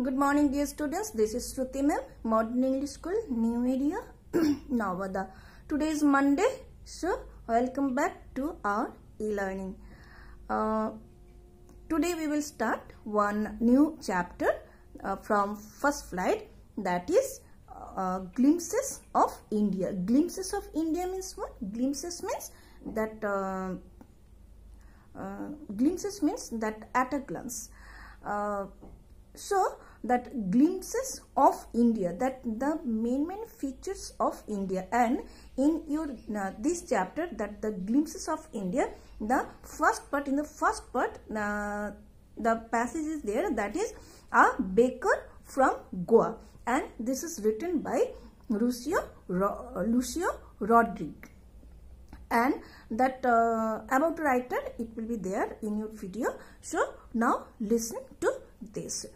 Good morning dear students. This is Shruti ma'am, Modern English School, New Area, Navada. Today is Monday, so welcome back to our e-learning. Uh, today we will start one new chapter uh, from first flight that is uh, glimpses of India. Glimpses of India means what? Glimpses means that uh, uh, glimpses means that at a glance. So that glimpses of India that the main main features of India. And in your uh, this chapter that the glimpses of India the first part in the first part uh, the passage is there that is a baker from Goa. And this is written by Lucio, Ro, Lucio Rodrigue and that uh, about writer it will be there in your video. So now listen to this.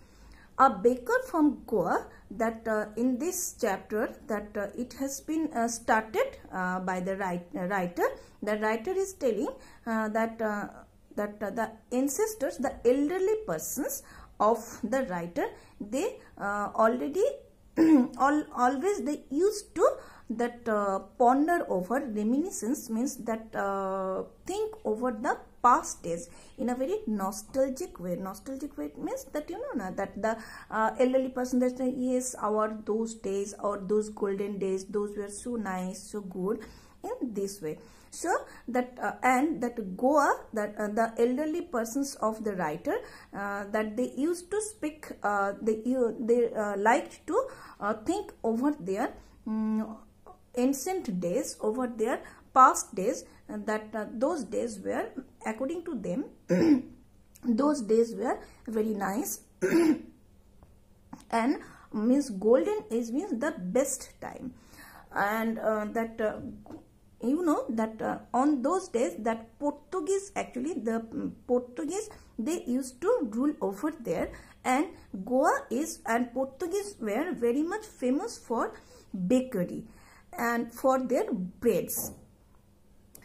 A baker from Goa that uh, in this chapter that uh, it has been uh, started uh, by the write, writer. The writer is telling uh, that uh, that the ancestors the elderly persons of the writer they already all, always they used to that ponder over reminiscence means that think over the past days in a very nostalgic way. Nostalgic way means that you know na, that the uh, elderly person that yes our those days or those golden days those were so nice so good in this way. So that uh, and that goa that uh, the elderly persons of the writer uh, that they used to speak uh, they they uh, liked to think over their um, ancient days over their past days that uh, those days were according to them those days were very nice. And means golden age means the best time. And uh, that uh, you know that uh, on those days that portuguese actually the um, portuguese they used to rule over there. And goa is and portuguese were very much famous for bakery and for their breads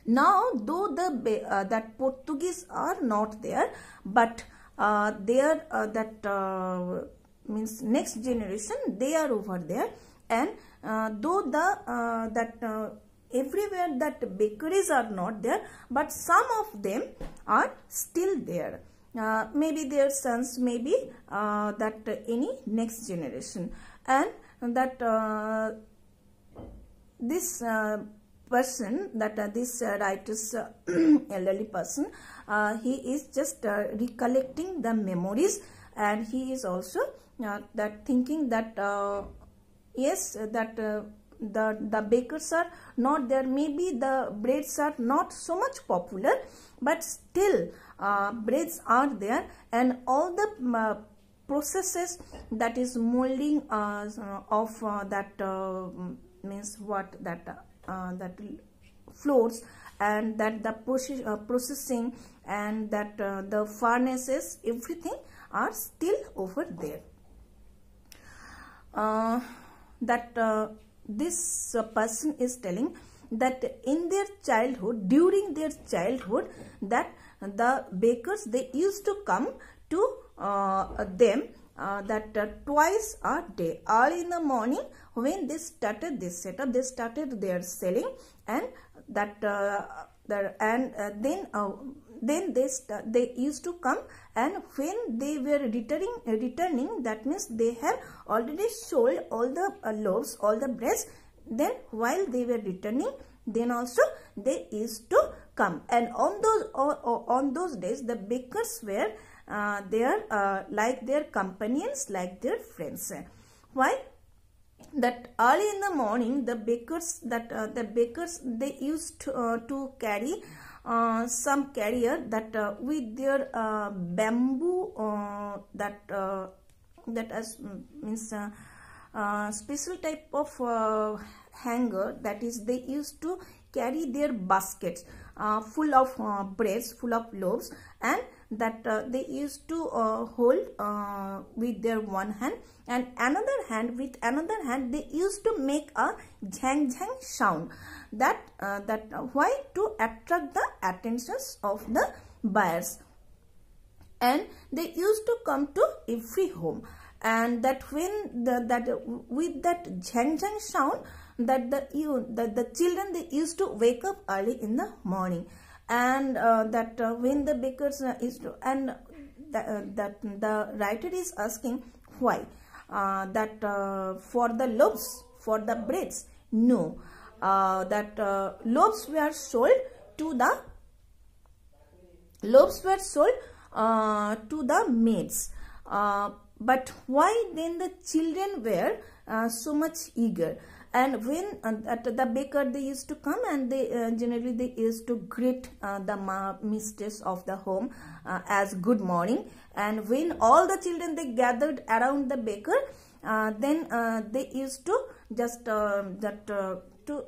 now, though the uh, that Portuguese are not there, but uh, there uh, that uh, means next generation they are over there, and uh, though the uh, that everywhere that bakeries are not there, but some of them are still there. maybe their sons, maybe that any next generation, and that this person that uh, this uh, writer's uh, elderly person uh, he is just uh, recollecting the memories and he is also uh, that thinking that yes that the the bakers are not there. Maybe the breads are not so much popular but still breads are there and all the processes that is molding of that means what that uh, that floors and that the process, uh, processing and that uh, the furnaces everything are still over there. Uh, that uh, this uh, person is telling that in their childhood during their childhood that the bakers they used to come to them that twice a day. Early in the morning when they started this setup they started their selling and that uh, the, and uh, then uh, then they they used to come and when they were returning returning that means they have already sold all the uh, loaves all the breads. Then while they were returning then also they used to come. And on those on those days the bakers were uh, there uh, like their companions like their friends. Why? That early in the morning the bakers that uh, the bakers they used to, uh, to carry uh, some carrier that uh, with their bamboo that that as mm, means special type of hanger that is they used to carry their baskets full of breads full of loaves and that uh, they used to uh, hold uh, with their one hand and another hand with another hand they used to make a jhang jhang sound that uh, that uh, why? To attract the attentions of the buyers. And they used to come to every home. And that when the that with that jhang jhang sound that the you that the children they used to wake up early in the morning and uh, that uh, when the bakers uh, is to, and that, uh, that the writer is asking why uh, that for the loaves for the breads no. That loaves were sold to the loaves were sold to the maids. But why then the children were so much eager and when uh, at the baker they used to come and they uh, generally they used to greet uh, the mistress of the home uh, as good morning. And when all the children they gathered around the baker uh, then uh, they used to just that to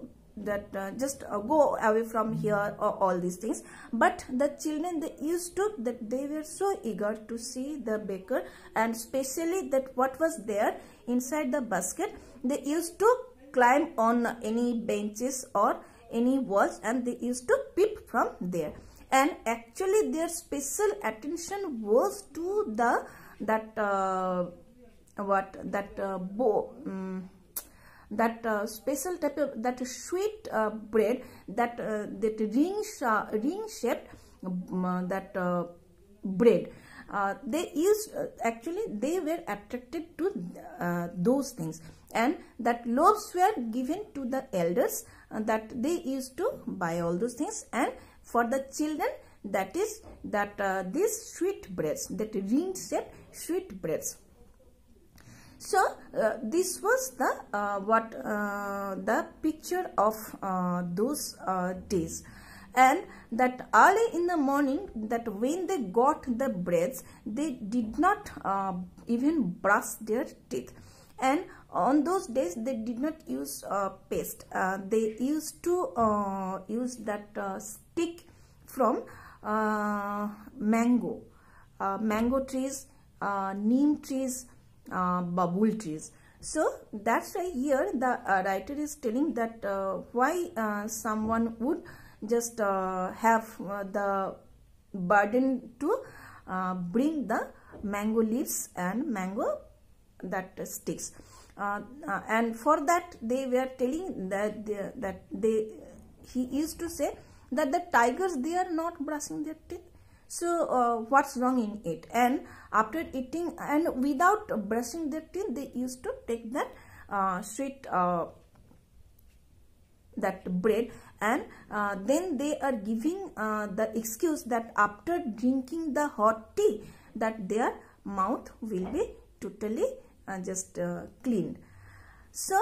that uh, just uh, go away from here or all these things. But the children they used to that they were so eager to see the baker. And especially that what was there inside the basket they used to climb on any benches or any walls and they used to peep from there. And actually their special attention was to the that uh, what that uh, bow um, that uh, special type of that sweet uh, bread that uh, that ring ring shaped um, that uh, bread uh, they used uh, actually they were attracted to uh, those things. And that loaves were given to the elders uh, that they used to buy all those things. And for the children that is that uh, these sweet breads that ring shaped sweet breads. So uh, this was the what the picture of those days and that early in the morning that when they got the breads they did not uh, even brush their teeth. And on those days they did not use uh, paste. Uh, they used to uh, use that uh, stick from uh, mango. Mango trees neem trees babul trees. So that's why here the writer is telling that why someone would just uh, have uh, the burden to uh, bring the mango leaves and mango that sticks. Uh, uh, and for that they were telling that they, that they he used to say that the tigers they are not brushing their teeth. So uh, what's wrong in it? And after eating and without brushing their teeth they used to take that sweet that bread and uh, then they are giving uh, the excuse that after drinking the hot tea that their mouth will be totally uh, just uh, cleaned. So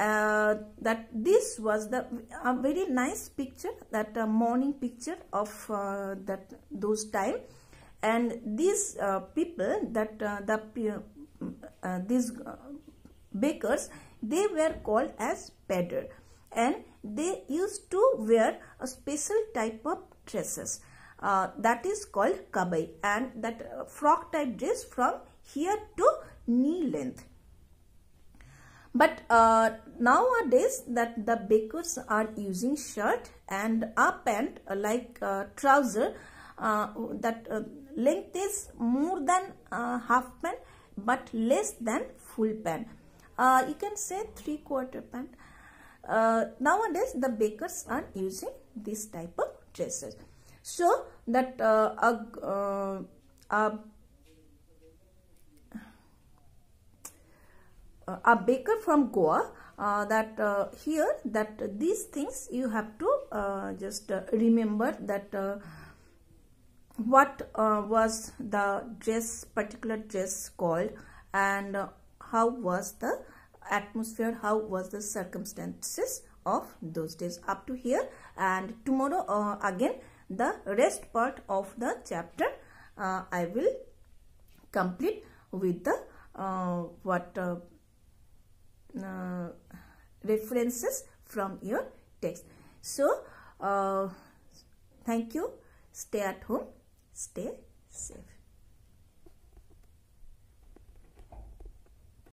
uh, that this was the a very nice picture that morning picture of uh, that those time. And these people that the these bakers they were called as pader and they used to wear a special type of dresses. Uh, that is called kabai and that uh, frock type dress from here to knee length. But uh, nowadays that the bakers are using shirt and a pant uh, like uh, trouser uh, that length is more than half pant but less than full pant. You can say three quarter pant uh, nowadays the bakers are using this type of dresses. So that uh, a, uh, a, a baker from Goa uh, that uh, here that these things you have to uh, just remember that what was the dress particular dress called and how was the atmosphere how was the circumstances of those days? Up to here. And tomorrow uh, again the rest part of the chapter uh, I will complete with the uh, what uh, uh, references from your text. So uh, thank you. Stay at home. Stay safe